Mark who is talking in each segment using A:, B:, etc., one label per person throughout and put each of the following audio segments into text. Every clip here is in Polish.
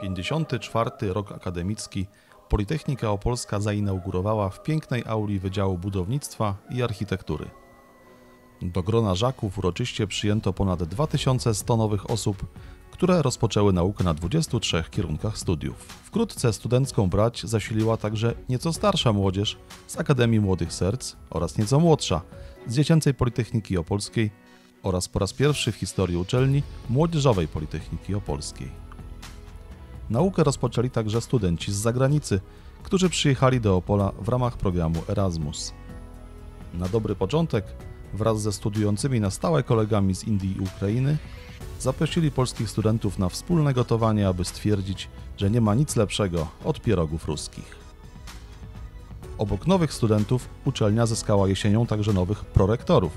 A: Pięćdziesiąty czwarty rok akademicki Politechnika Opolska zainaugurowała w pięknej auli Wydziału Budownictwa i Architektury. Do grona żaków uroczyście przyjęto ponad 2100 nowych osób, które rozpoczęły naukę na 23 kierunkach studiów. Wkrótce studencką brać zasiliła także nieco starsza młodzież z Akademii Młodych Serc oraz nieco młodsza z Dziecięcej Politechniki Opolskiej oraz po raz pierwszy w historii uczelni Młodzieżowej Politechniki Opolskiej. Naukę rozpoczęli także studenci z zagranicy, którzy przyjechali do Opola w ramach programu Erasmus. Na dobry początek, wraz ze studiującymi na stałe kolegami z Indii i Ukrainy, zaprosili polskich studentów na wspólne gotowanie, aby stwierdzić, że nie ma nic lepszego od pierogów ruskich. Obok nowych studentów uczelnia zyskała jesienią także nowych prorektorów.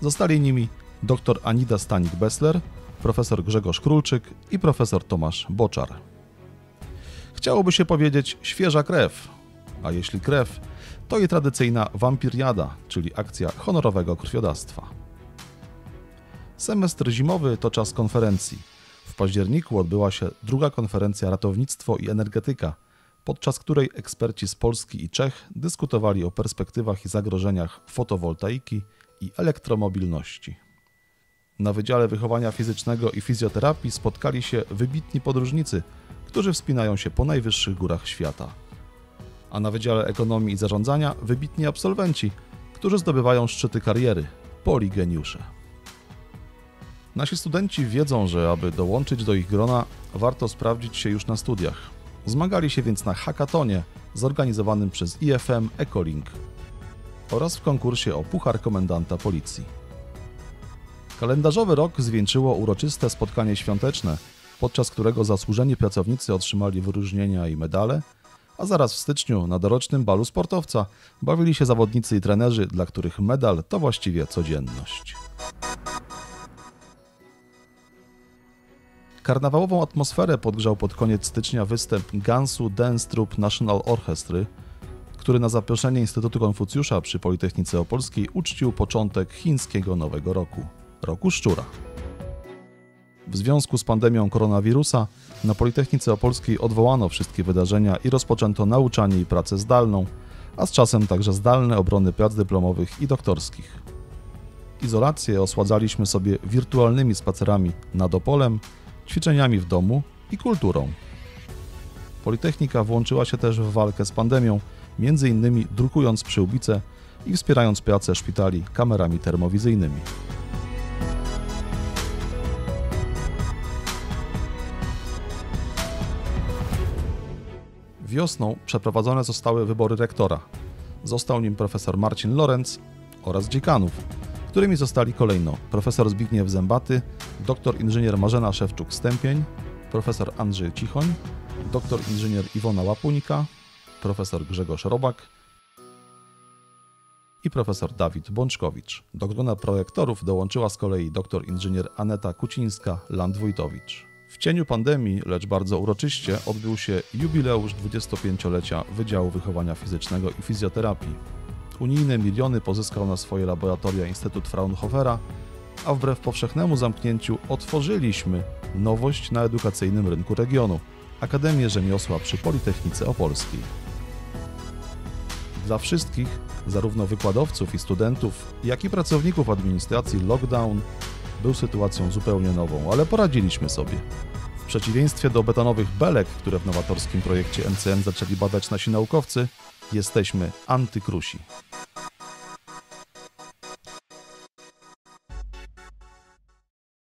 A: Zostali nimi dr Anida Stanik-Bessler, profesor Grzegorz Królczyk i profesor Tomasz Boczar. Chciałoby się powiedzieć świeża krew, a jeśli krew, to i tradycyjna wampiriada, czyli akcja honorowego krwiodawstwa. Semestr zimowy to czas konferencji. W październiku odbyła się druga konferencja Ratownictwo i Energetyka, podczas której eksperci z Polski i Czech dyskutowali o perspektywach i zagrożeniach fotowoltaiki i elektromobilności. Na Wydziale Wychowania Fizycznego i Fizjoterapii spotkali się wybitni podróżnicy, którzy wspinają się po najwyższych górach świata. A na Wydziale Ekonomii i Zarządzania wybitni absolwenci, którzy zdobywają szczyty kariery, poligeniusze. Nasi studenci wiedzą, że aby dołączyć do ich grona, warto sprawdzić się już na studiach. Zmagali się więc na hackatonie zorganizowanym przez IFM Ecolink oraz w konkursie o Puchar Komendanta Policji. Kalendarzowy rok zwieńczyło uroczyste spotkanie świąteczne, podczas którego zasłużeni pracownicy otrzymali wyróżnienia i medale, a zaraz w styczniu na dorocznym balu sportowca bawili się zawodnicy i trenerzy, dla których medal to właściwie codzienność. Karnawałową atmosferę podgrzał pod koniec stycznia występ Gansu Dance Troupe National Orchestry, który na zaproszenie Instytutu Konfucjusza przy Politechnice Opolskiej uczcił początek chińskiego Nowego Roku, Roku Szczura. W związku z pandemią koronawirusa na Politechnice Opolskiej odwołano wszystkie wydarzenia i rozpoczęto nauczanie i pracę zdalną, a z czasem także zdalne obrony prac dyplomowych i doktorskich. Izolację osładzaliśmy sobie wirtualnymi spacerami nad Opolem, ćwiczeniami w domu i kulturą. Politechnika włączyła się też w walkę z pandemią, innymi drukując przyłbice i wspierając pracę szpitali kamerami termowizyjnymi. Wiosną przeprowadzone zostały wybory rektora. Został nim profesor Marcin Lorenz oraz dziekanów, którymi zostali kolejno profesor Zbigniew Zębaty, doktor inżynier Marzena Szewczuk-Stępień, profesor Andrzej Cichoń, doktor inżynier Iwona Łapunika, profesor Grzegorz Robak i profesor Dawid Bączkowicz. Do grona projektorów dołączyła z kolei doktor inżynier Aneta Kucińska-Landwójtowicz. W cieniu pandemii, lecz bardzo uroczyście, odbył się jubileusz 25-lecia Wydziału Wychowania Fizycznego i Fizjoterapii. Unijne miliony pozyskał na swoje laboratoria Instytut Fraunhofera, a wbrew powszechnemu zamknięciu otworzyliśmy nowość na edukacyjnym rynku regionu Akademię Rzemiosła przy Politechnice Opolskiej. Dla wszystkich, zarówno wykładowców i studentów, jak i pracowników administracji, lockdown był sytuacją zupełnie nową, ale poradziliśmy sobie. W przeciwieństwie do betonowych belek, które w nowatorskim projekcie NCN zaczęli badać nasi naukowcy, jesteśmy antykrusi.